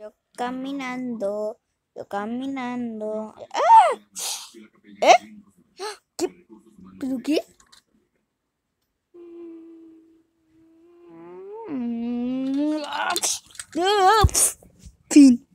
Yo caminando, yo caminando. ¡Ah! ¿Eh? ¿Qué? ¿Pero qué? Mm. Fin.